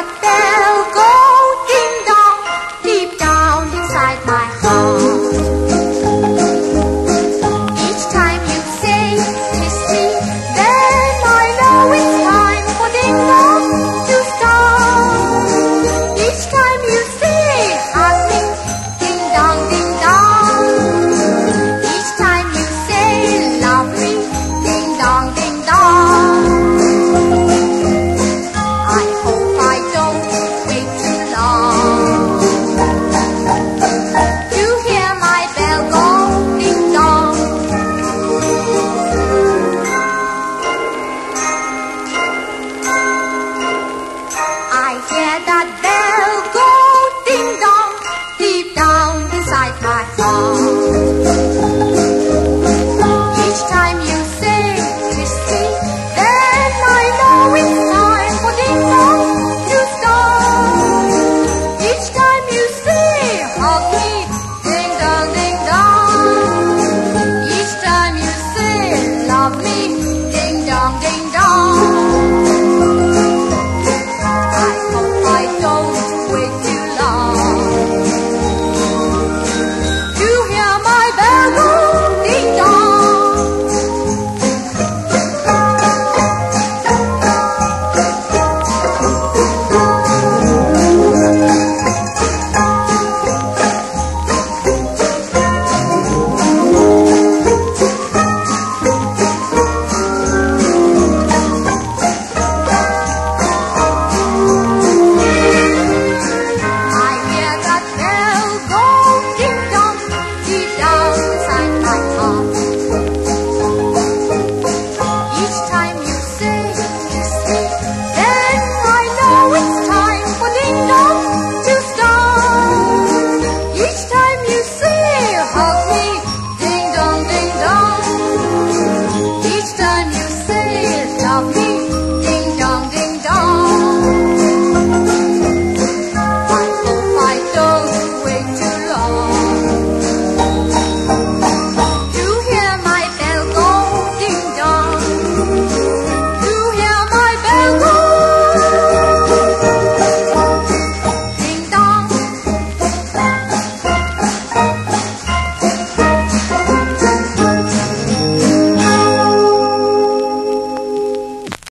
hotel